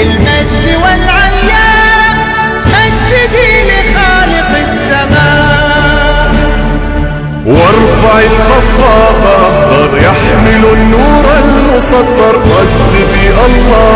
للمجد والعلياء مجدي لخالق السماء. وارفع الخفاق أخضر يحمل النور المسطر رددي الله